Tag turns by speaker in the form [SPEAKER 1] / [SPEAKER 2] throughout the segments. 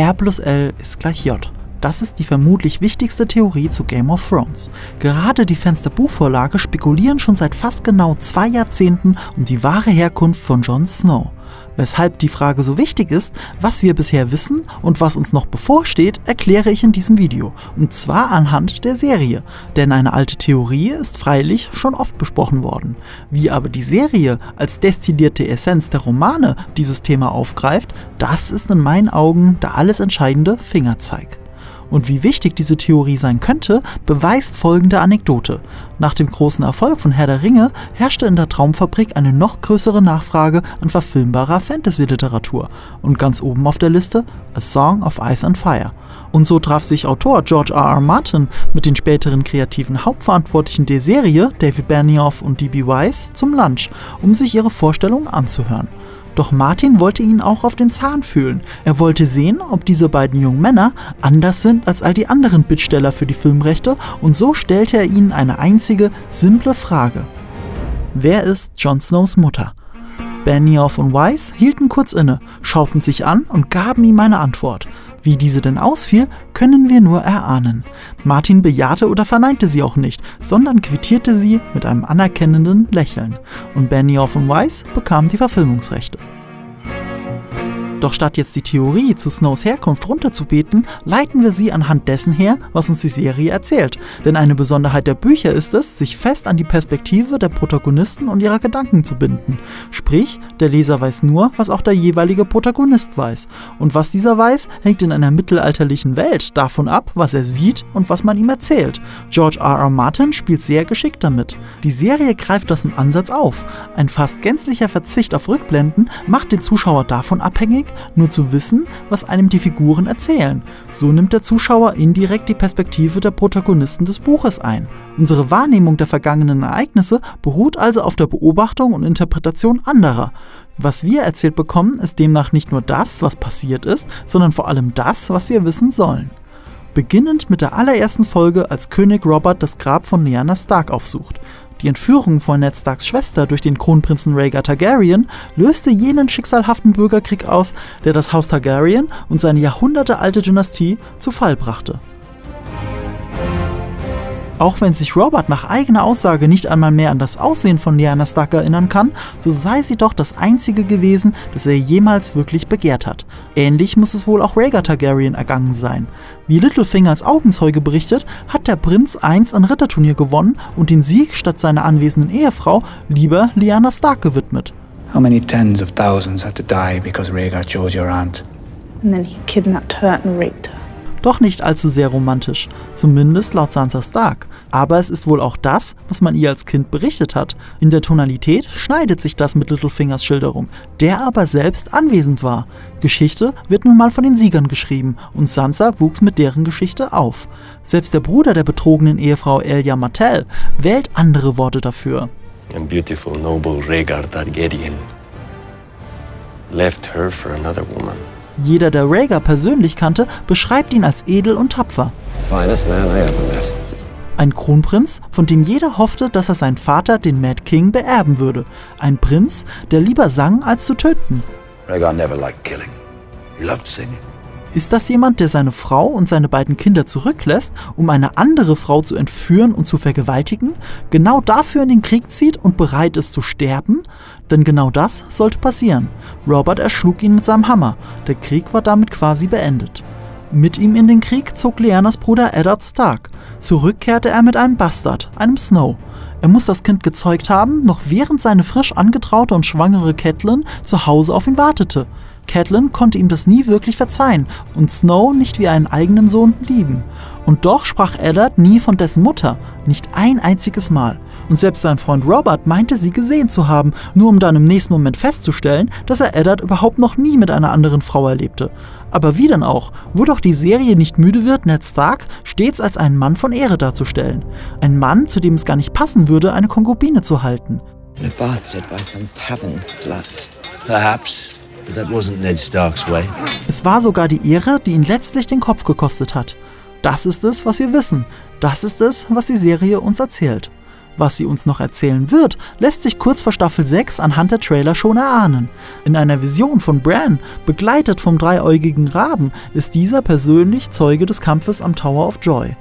[SPEAKER 1] R plus L ist gleich J. Das ist die vermutlich wichtigste Theorie zu Game of Thrones. Gerade die Fans der Buchvorlage spekulieren schon seit fast genau zwei Jahrzehnten um die wahre Herkunft von Jon Snow. Weshalb die Frage so wichtig ist, was wir bisher wissen und was uns noch bevorsteht, erkläre ich in diesem Video. Und zwar anhand der Serie. Denn eine alte Theorie ist freilich schon oft besprochen worden. Wie aber die Serie als destillierte Essenz der Romane dieses Thema aufgreift, das ist in meinen Augen der alles entscheidende Fingerzeig. Und wie wichtig diese Theorie sein könnte, beweist folgende Anekdote. Nach dem großen Erfolg von Herr der Ringe herrschte in der Traumfabrik eine noch größere Nachfrage an verfilmbarer Fantasy-Literatur. Und ganz oben auf der Liste A Song of Ice and Fire. Und so traf sich Autor George R. R. Martin mit den späteren kreativen Hauptverantwortlichen der Serie, David Benioff und D.B. Weiss, zum Lunch, um sich ihre Vorstellungen anzuhören. Doch Martin wollte ihn auch auf den Zahn fühlen. Er wollte sehen, ob diese beiden jungen Männer anders sind als all die anderen Bittsteller für die Filmrechte und so stellte er ihnen eine einzige, simple Frage. Wer ist Jon Snows Mutter? Benioff und Weiss hielten kurz inne, schauten sich an und gaben ihm eine Antwort. Wie diese denn ausfiel, können wir nur erahnen. Martin bejahte oder verneinte sie auch nicht, sondern quittierte sie mit einem anerkennenden Lächeln. Und Benioff und Weiss bekamen die Verfilmungsrechte. Doch statt jetzt die Theorie zu Snows Herkunft runterzubeten, leiten wir sie anhand dessen her, was uns die Serie erzählt. Denn eine Besonderheit der Bücher ist es, sich fest an die Perspektive der Protagonisten und ihrer Gedanken zu binden. Sprich, der Leser weiß nur, was auch der jeweilige Protagonist weiß. Und was dieser weiß, hängt in einer mittelalterlichen Welt davon ab, was er sieht und was man ihm erzählt. George R. R. Martin spielt sehr geschickt damit. Die Serie greift das im Ansatz auf. Ein fast gänzlicher Verzicht auf Rückblenden macht den Zuschauer davon abhängig, nur zu wissen, was einem die Figuren erzählen. So nimmt der Zuschauer indirekt die Perspektive der Protagonisten des Buches ein. Unsere Wahrnehmung der vergangenen Ereignisse beruht also auf der Beobachtung und Interpretation anderer. Was wir erzählt bekommen, ist demnach nicht nur das, was passiert ist, sondern vor allem das, was wir wissen sollen. Beginnend mit der allerersten Folge, als König Robert das Grab von Lyanna Stark aufsucht. Die Entführung von Ned Starks Schwester durch den Kronprinzen Rhaegar Targaryen löste jenen schicksalhaften Bürgerkrieg aus, der das Haus Targaryen und seine jahrhundertealte Dynastie zu Fall brachte. Auch wenn sich Robert nach eigener Aussage nicht einmal mehr an das Aussehen von Lyanna Stark erinnern kann, so sei sie doch das einzige gewesen, das er jemals wirklich begehrt hat. Ähnlich muss es wohl auch Rhaegar Targaryen ergangen sein. Wie Littlefinger als Augenzeuge berichtet, hat der Prinz einst ein Ritterturnier gewonnen und den Sieg statt seiner anwesenden Ehefrau lieber Lyanna Stark gewidmet.
[SPEAKER 2] How many tens of thousands had to die because Rhaegar chose your aunt?
[SPEAKER 3] And then he kidnapped her and raped her.
[SPEAKER 1] Doch nicht allzu sehr romantisch, zumindest laut Sansa Stark. Aber es ist wohl auch das, was man ihr als Kind berichtet hat. In der Tonalität schneidet sich das mit Littlefingers Schilderung, der aber selbst anwesend war. Geschichte wird nun mal von den Siegern geschrieben und Sansa wuchs mit deren Geschichte auf. Selbst der Bruder der betrogenen Ehefrau Elia Martell wählt andere Worte dafür.
[SPEAKER 4] And beautiful noble Rhaegar Targaryen left her for another woman.
[SPEAKER 1] Jeder, der Rhaegar persönlich kannte, beschreibt ihn als edel und tapfer. Ein Kronprinz, von dem jeder hoffte, dass er seinen Vater, den Mad King, beerben würde. Ein Prinz, der lieber sang, als zu töten.
[SPEAKER 5] Rhaegar never liked killing. He loved singing.
[SPEAKER 1] Ist das jemand, der seine Frau und seine beiden Kinder zurücklässt, um eine andere Frau zu entführen und zu vergewaltigen? Genau dafür in den Krieg zieht und bereit ist zu sterben? Denn genau das sollte passieren. Robert erschlug ihn mit seinem Hammer. Der Krieg war damit quasi beendet. Mit ihm in den Krieg zog Lyannas Bruder Eddard Stark. Zurück kehrte er mit einem Bastard, einem Snow. Er muss das Kind gezeugt haben, noch während seine frisch angetraute und schwangere Catelyn zu Hause auf ihn wartete. Catelyn konnte ihm das nie wirklich verzeihen und Snow nicht wie einen eigenen Sohn lieben. Und doch sprach Eddard nie von dessen Mutter, nicht ein einziges Mal. Und selbst sein Freund Robert meinte sie gesehen zu haben, nur um dann im nächsten Moment festzustellen, dass er Eddard überhaupt noch nie mit einer anderen Frau erlebte. Aber wie denn auch, wo doch die Serie nicht müde wird, Ned Stark stets als einen Mann von Ehre darzustellen. Ein Mann, zu dem es gar nicht passen würde, eine Konkubine zu halten.
[SPEAKER 6] A bastard by some tavern slut.
[SPEAKER 4] Perhaps,
[SPEAKER 1] Es war sogar die Ehre, die ihn letztlich den Kopf gekostet hat. Das ist es, was wir wissen. Das ist es, was die Serie uns erzählt. Was sie uns noch erzählen wird, lässt sich kurz vor Staffel 6 anhand der Trailer schon erahnen. In einer Vision von Bran, begleitet vom dreiäugigen Raben, ist dieser persönlich Zeuge des Kampfes am Tower of Joy.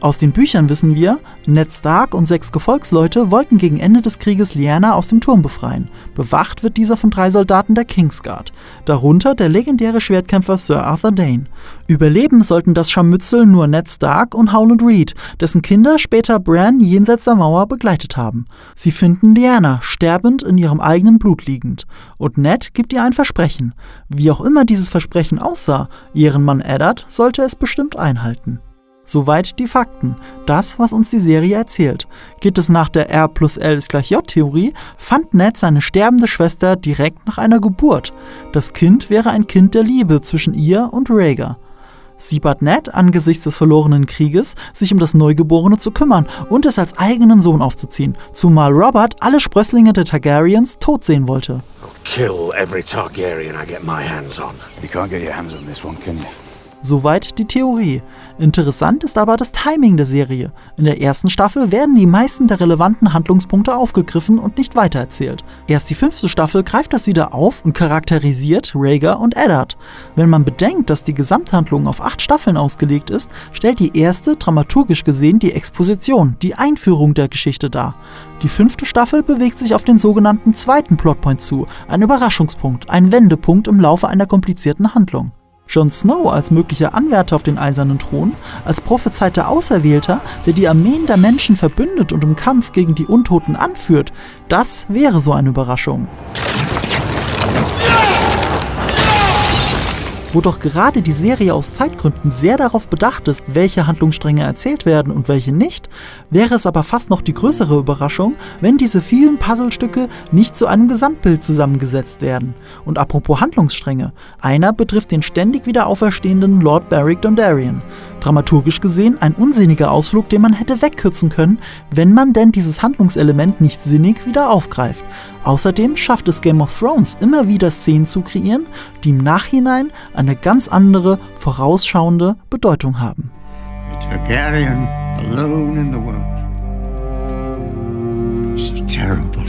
[SPEAKER 1] Aus den Büchern wissen wir, Ned Stark und sechs Gefolgsleute wollten gegen Ende des Krieges Lyanna aus dem Turm befreien. Bewacht wird dieser von drei Soldaten der Kingsguard, darunter der legendäre Schwertkämpfer Sir Arthur Dane. Überleben sollten das Scharmützel nur Ned Stark und Howland Reed, dessen Kinder später Bran jenseits der Mauer begleitet haben. Sie finden Lyanna sterbend in ihrem eigenen Blut liegend. Und Ned gibt ihr ein Versprechen. Wie auch immer dieses Versprechen aussah, Ehrenmann Eddard sollte es bestimmt einhalten. Soweit die Fakten. Das, was uns die Serie erzählt. Geht es nach der R plus L ist gleich J-Theorie, fand Ned seine sterbende Schwester direkt nach einer Geburt. Das Kind wäre ein Kind der Liebe zwischen ihr und Rhaegar. Sie bat Ned angesichts des verlorenen Krieges, sich um das Neugeborene zu kümmern und es als eigenen Sohn aufzuziehen, zumal Robert alle Sprösslinge der Targaryens tot sehen wollte.
[SPEAKER 7] Kill every Targaryen I get my hands on.
[SPEAKER 2] You can't get your hands on this one, can you?
[SPEAKER 1] Soweit die Theorie. Interessant ist aber das Timing der Serie. In der ersten Staffel werden die meisten der relevanten Handlungspunkte aufgegriffen und nicht weitererzählt. Erst die fünfte Staffel greift das wieder auf und charakterisiert Rhaegar und Eddard. Wenn man bedenkt, dass die Gesamthandlung auf acht Staffeln ausgelegt ist, stellt die erste dramaturgisch gesehen die Exposition, die Einführung der Geschichte dar. Die fünfte Staffel bewegt sich auf den sogenannten zweiten Plotpoint zu, ein Überraschungspunkt, ein Wendepunkt im Laufe einer komplizierten Handlung. Jon Snow als möglicher Anwärter auf den eisernen Thron, als prophezeiter Auserwählter, der die Armeen der Menschen verbündet und im Kampf gegen die Untoten anführt, das wäre so eine Überraschung. Wo doch gerade die Serie aus Zeitgründen sehr darauf bedacht ist, welche Handlungsstränge erzählt werden und welche nicht, wäre es aber fast noch die größere Überraschung, wenn diese vielen Puzzlestücke nicht zu einem Gesamtbild zusammengesetzt werden. Und apropos Handlungsstränge, einer betrifft den ständig wieder auferstehenden Lord Beric Dondarrion. Dramaturgisch gesehen ein unsinniger Ausflug, den man hätte wegkürzen können, wenn man denn dieses Handlungselement nicht sinnig wieder aufgreift. Außerdem schafft es Game of Thrones immer wieder Szenen zu kreieren, die im Nachhinein eine ganz andere, vorausschauende Bedeutung haben.
[SPEAKER 8] Targaryen alone in the world. So terrible.